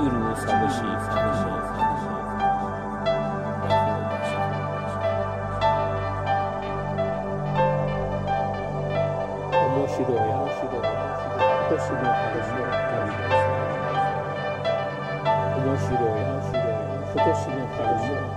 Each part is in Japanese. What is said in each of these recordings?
寂しい寂しい寂しい楽の場所面白い面白い今年の春の旅です面白い面白い今年の春の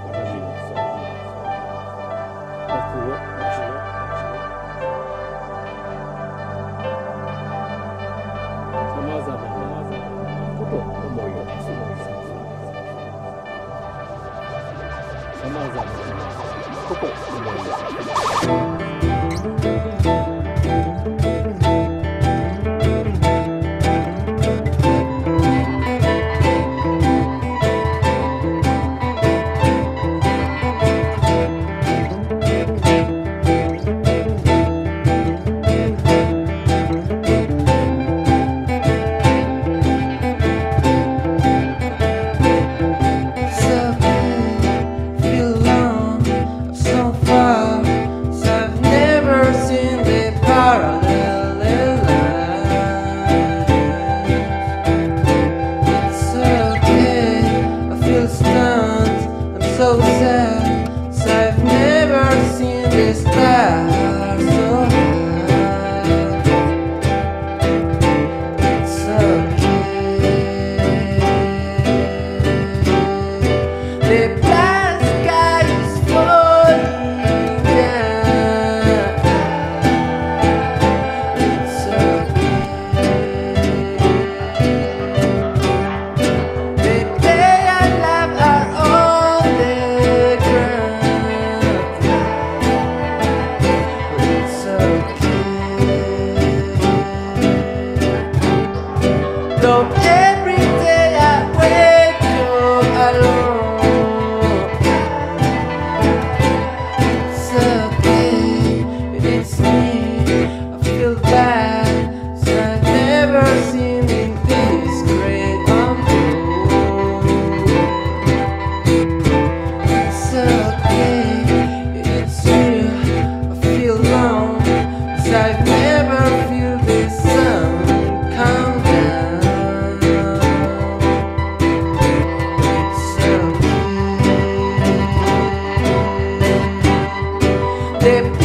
I'm so sad, I've never seen this sky. step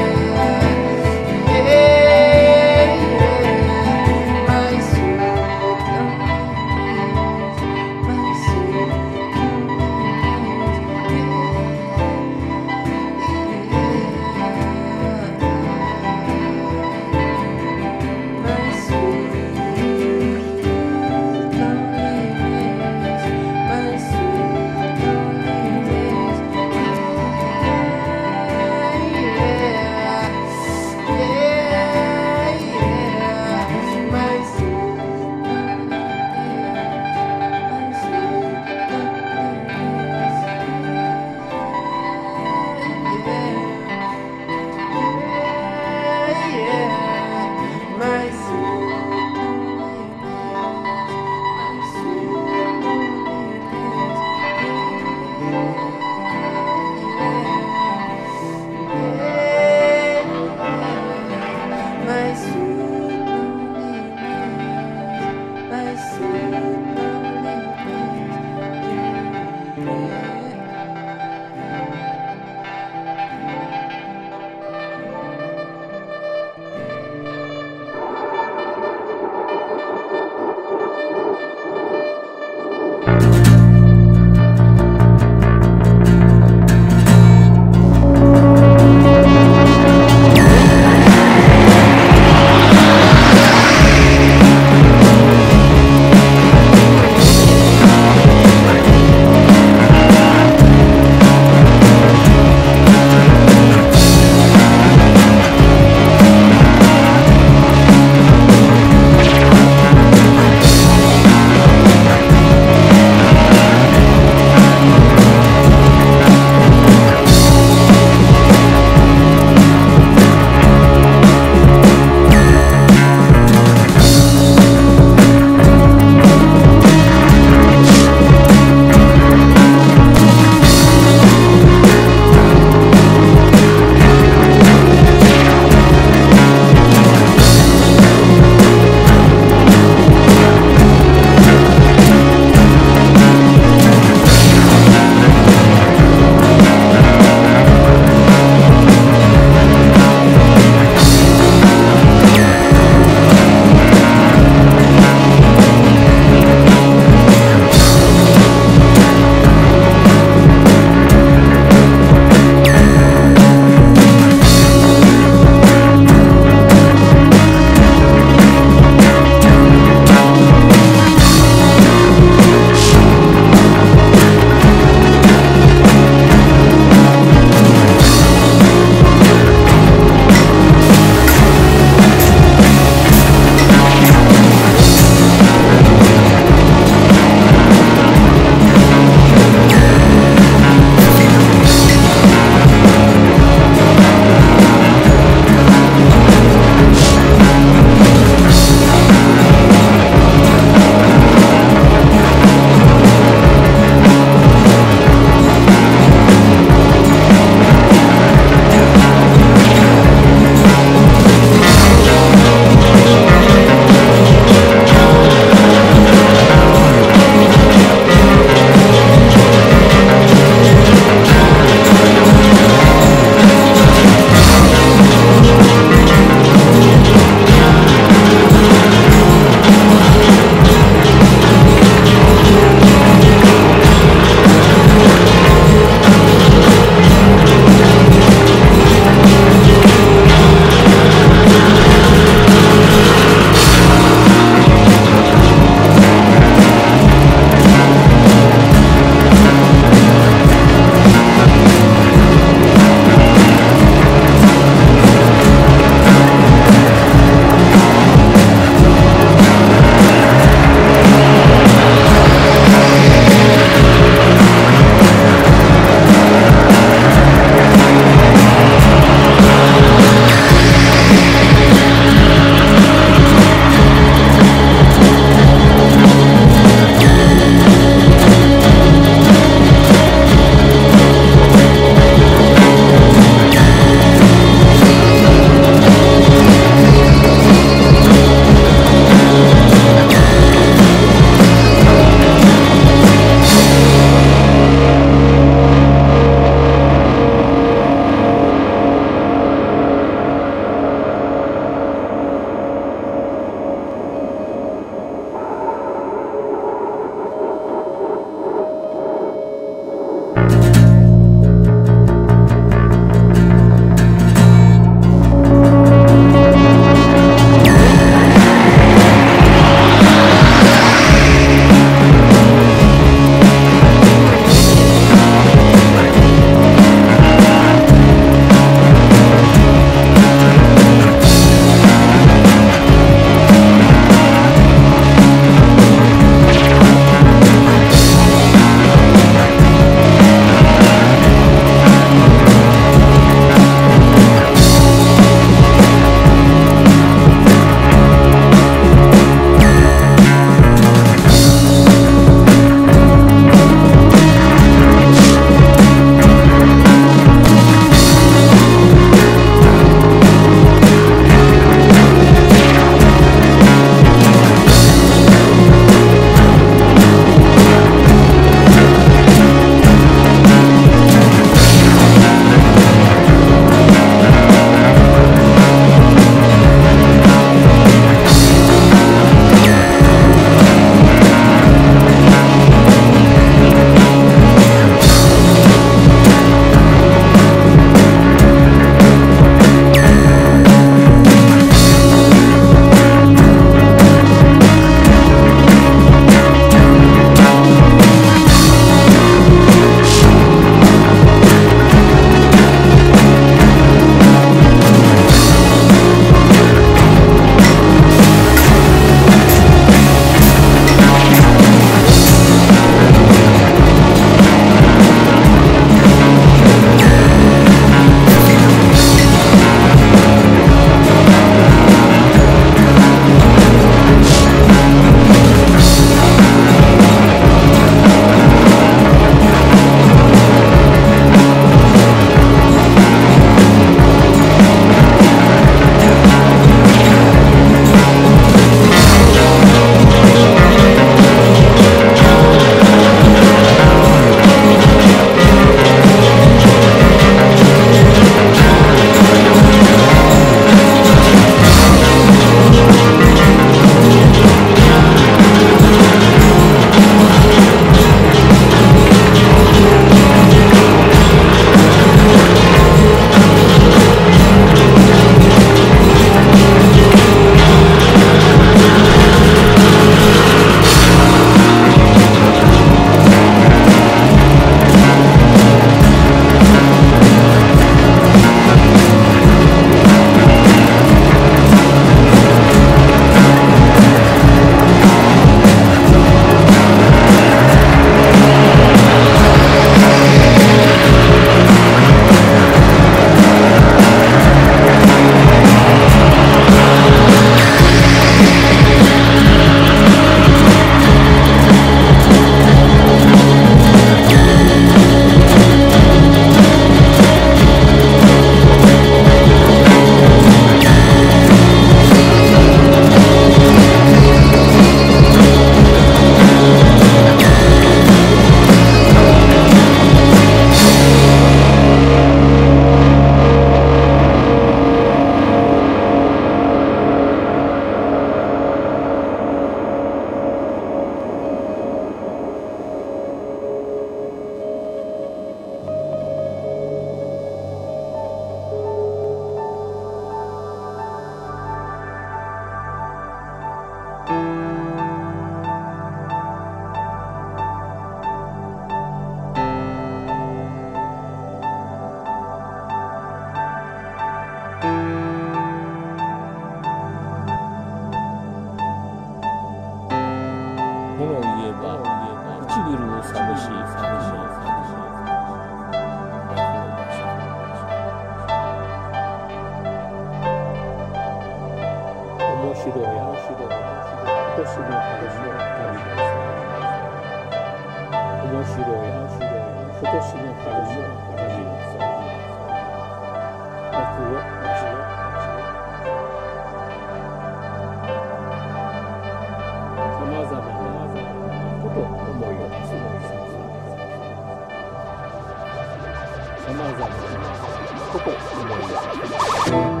こと思います。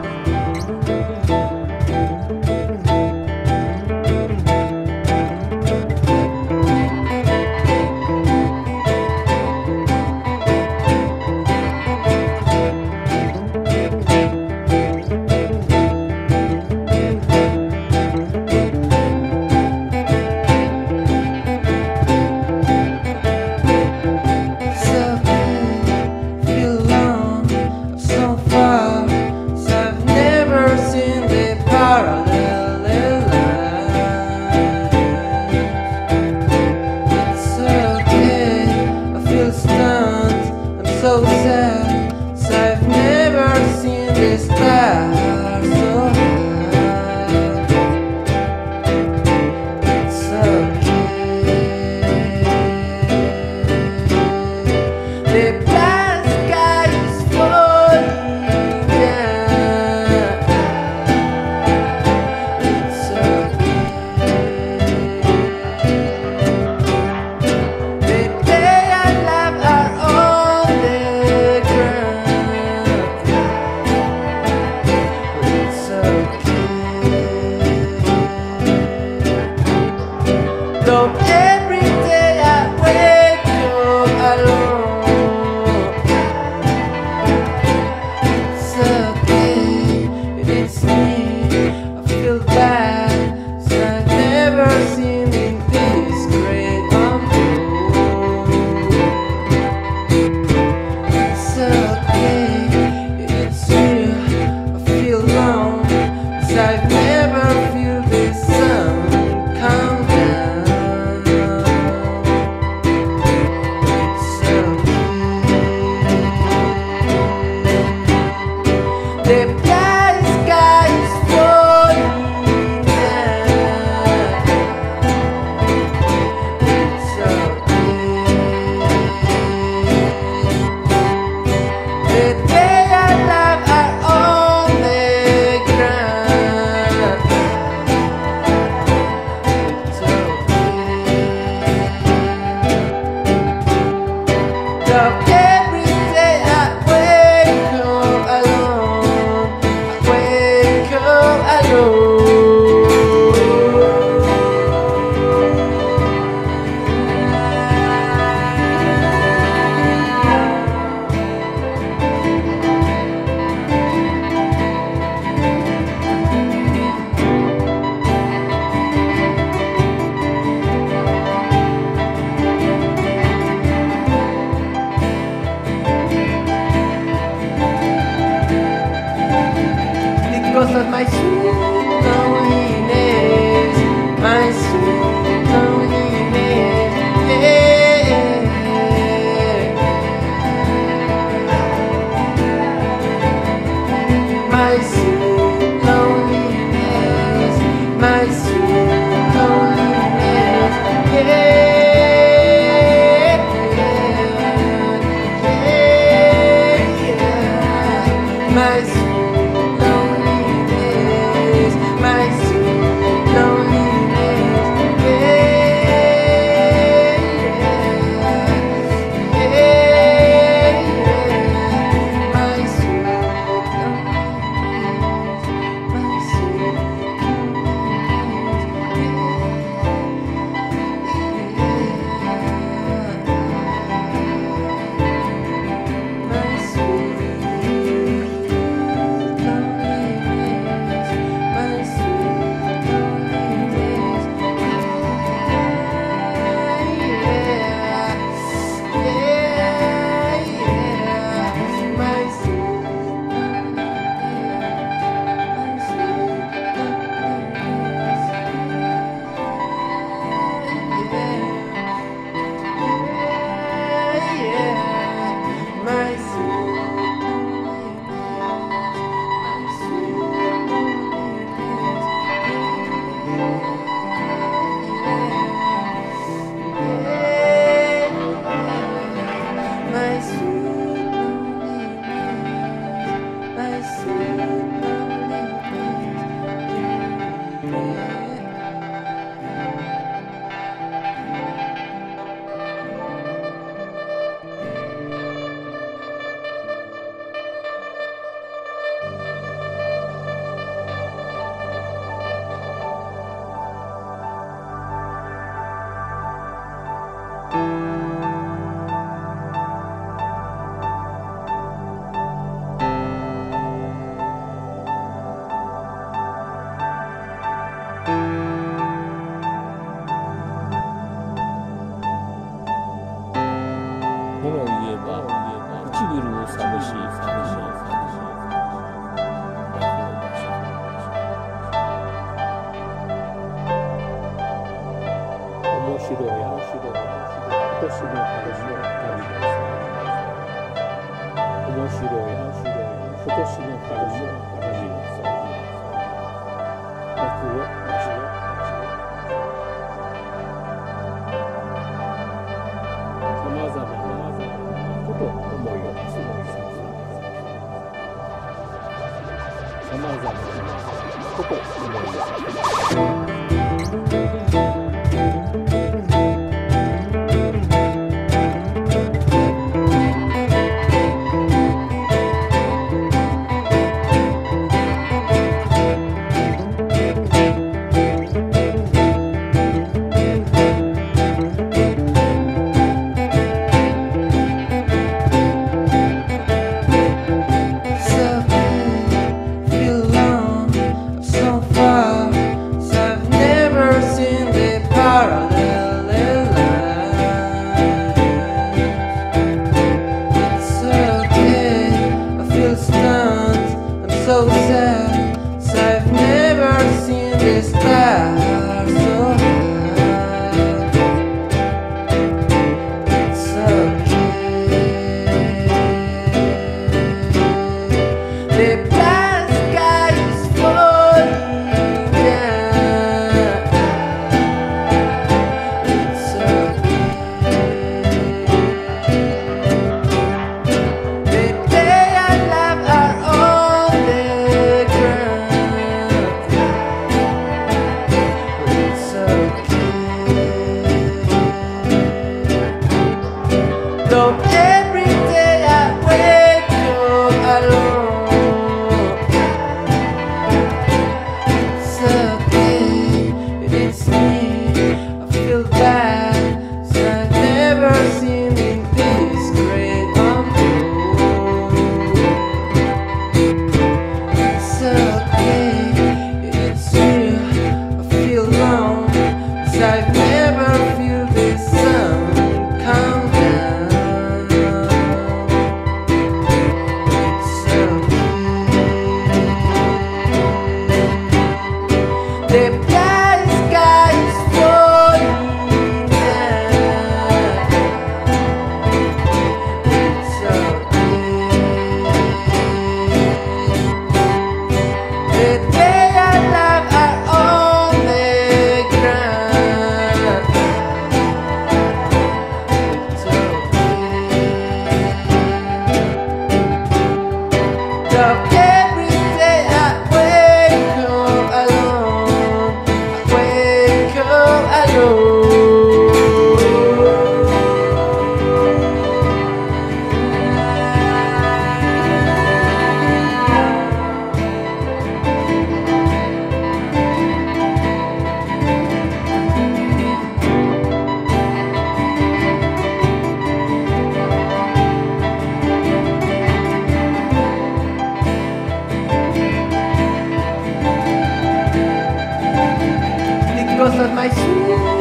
of my soul.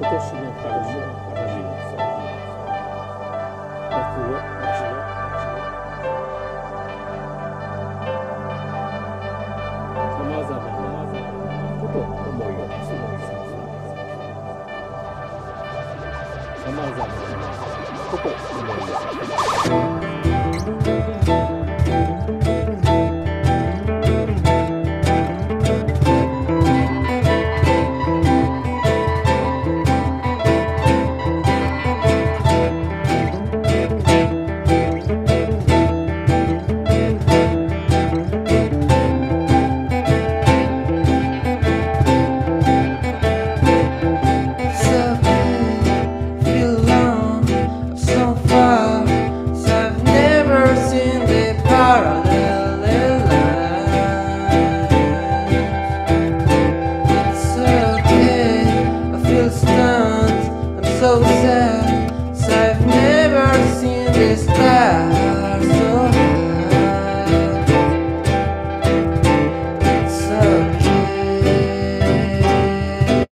今年の春